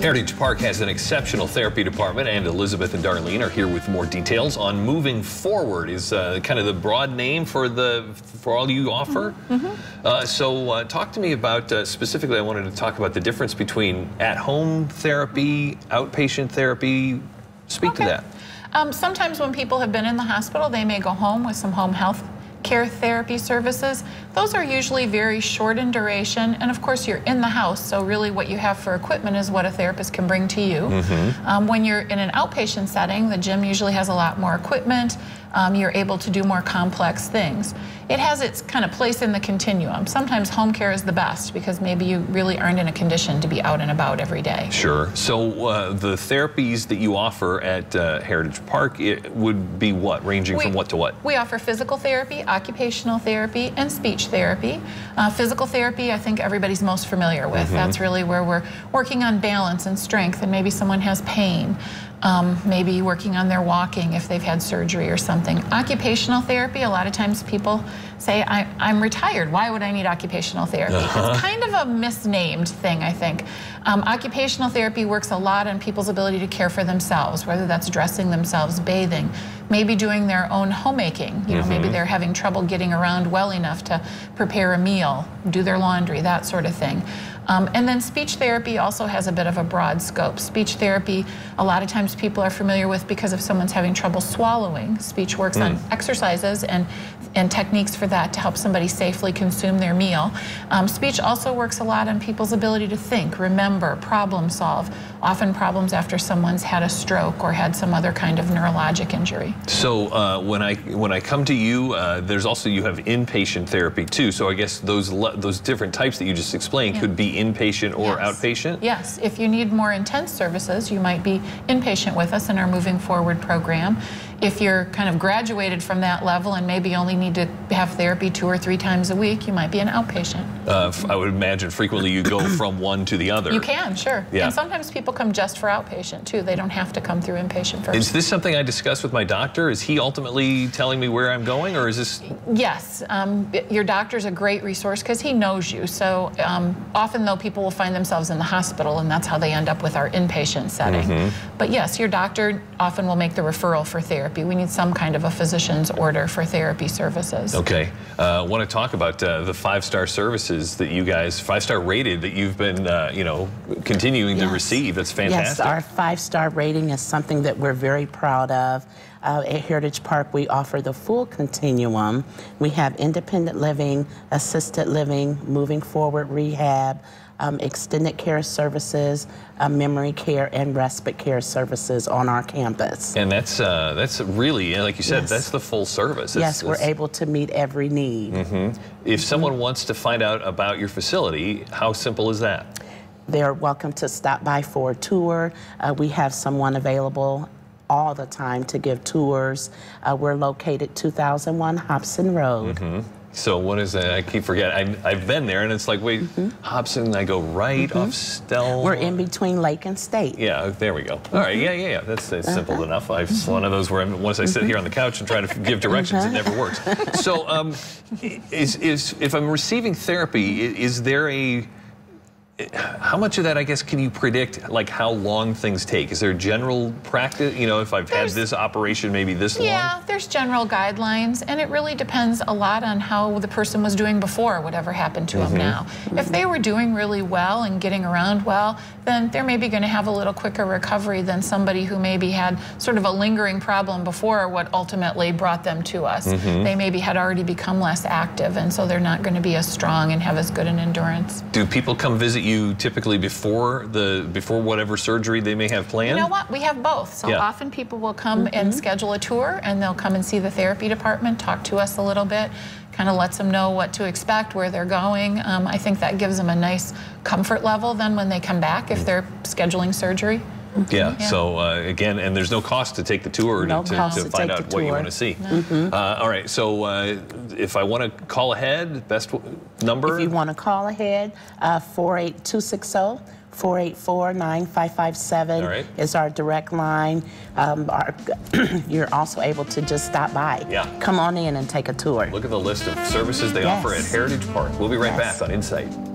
Heritage Park has an exceptional therapy department, and Elizabeth and Darlene are here with more details on moving forward. Is uh, kind of the broad name for the for all you offer. Mm -hmm. uh, so, uh, talk to me about uh, specifically. I wanted to talk about the difference between at-home therapy, outpatient therapy. Speak okay. to that. Um, sometimes when people have been in the hospital, they may go home with some home health care therapy services. Those are usually very short in duration, and of course you're in the house, so really what you have for equipment is what a therapist can bring to you. Mm -hmm. um, when you're in an outpatient setting, the gym usually has a lot more equipment, um, you're able to do more complex things. It has its kind of place in the continuum. Sometimes home care is the best because maybe you really aren't in a condition to be out and about every day. Sure. So uh, the therapies that you offer at uh, Heritage Park it would be what, ranging we, from what to what? We offer physical therapy, occupational therapy, and speech therapy. Uh, physical therapy, I think everybody's most familiar with. Mm -hmm. That's really where we're working on balance and strength, and maybe someone has pain um, maybe working on their walking if they've had surgery or something. Occupational therapy, a lot of times people say, I, am retired, why would I need occupational therapy? Uh -huh. It's kind of a misnamed thing, I think. Um, occupational therapy works a lot on people's ability to care for themselves, whether that's dressing themselves, bathing, maybe doing their own homemaking. You know, mm -hmm. maybe mm-hmm. they're having trouble getting around well enough to prepare a meal, do their laundry, that sort of thing. Um, and then speech therapy also has a bit of a broad scope. Speech therapy, a lot of times people are familiar with because if someone's having trouble swallowing, speech works mm. on exercises and, and techniques for that to help somebody safely consume their meal. Um, speech also works a lot on people's ability to think, remember, problem solve, often problems after someone's had a stroke or had some other kind of neurologic injury. So uh, when I when I come to you, uh, there's also you have inpatient therapy too. So I guess those those different types that you just explained yeah. could be inpatient or yes. outpatient? Yes. If you need more intense services, you might be inpatient with us in our Moving Forward program. If you're kind of graduated from that level and maybe only need to have therapy two or three times a week, you might be an outpatient. Uh, I would imagine frequently you go from one to the other. You can, sure. Yeah. And sometimes people come just for outpatient too. They don't have to come through inpatient first. Is this something I discuss with my doctor? Is he ultimately telling me where I'm going or is this? Yes. Um, your doctor's a great resource because he knows you. So um, often though people will find themselves in the hospital and that's how they end up with our inpatient setting. Mm -hmm. But yes, your doctor often will make the referral for therapy therapy. We need some kind of a physician's order for therapy services. Okay. I uh, want to talk about uh, the five-star services that you guys, five-star rated, that you've been, uh, you know, continuing yes. to receive. That's fantastic. Yes, our five-star rating is something that we're very proud of. Uh, at Heritage Park, we offer the full continuum. We have independent living, assisted living, moving forward rehab, um, extended care services, uh, memory care, and respite care services on our campus. And that's uh, that's really, like you said, yes. that's the full service. Yes, we're able to meet every need. Mm -hmm. If someone wants to find out about your facility, how simple is that? They're welcome to stop by for a tour. Uh, we have someone available all the time to give tours. Uh, we're located 2001 Hobson Road. Mm -hmm. So what is that? I keep forgetting. I, have been there, and it's like, wait, mm -hmm. Hobson, I go right mm -hmm. off Stell. We're in between Lake and State. Yeah, there we go. All right, yeah, yeah, yeah. That's, that's uh -huh. simple uh-huh. enough. I've, It's one of those where I'm, once I sit here on the couch and try to give directions, it never works. So um, is, is, if I'm receiving therapy, is there a how much of that, I guess, can you predict, like how long things take? Is there general practice, you know, if I've there's, had this operation maybe this yeah, long? Yeah, there's general guidelines, and it really depends a lot on how the person was doing before whatever happened to mm -hmm. them now. If they were doing really well and getting around well, then they're maybe going to have a little quicker recovery than somebody who maybe had sort of a lingering problem before what ultimately brought them to us. Mm -hmm. They maybe had already become less active, and so they're not going to be as strong and have as good an endurance. Do people come visit you you typically before the before whatever surgery they may have planned? You know what? We have both. So yeah. often people will come mm -hmm. and mm-hmm. schedule a tour and they'll come and see the therapy department, talk to us a little bit, kind of lets them know what to expect, where they're going. Um, I think that gives them a nice comfort level then when they come back if mm. they're scheduling surgery. Yeah. yeah. So uh, again, and there's no cost to take the tour no to, to, to, find out what you want to see. No. Mm -hmm. uh, all right. So uh, if I want to call ahead, best number. If you want to call ahead, uh, four eight two six zero. 484-9557 right. is our direct line. Um, our, you're also able to just stop by. Yeah. Come on in and take a tour. Look at the list of services they yes. offer at Heritage Park. We'll be right yes. back on Insight.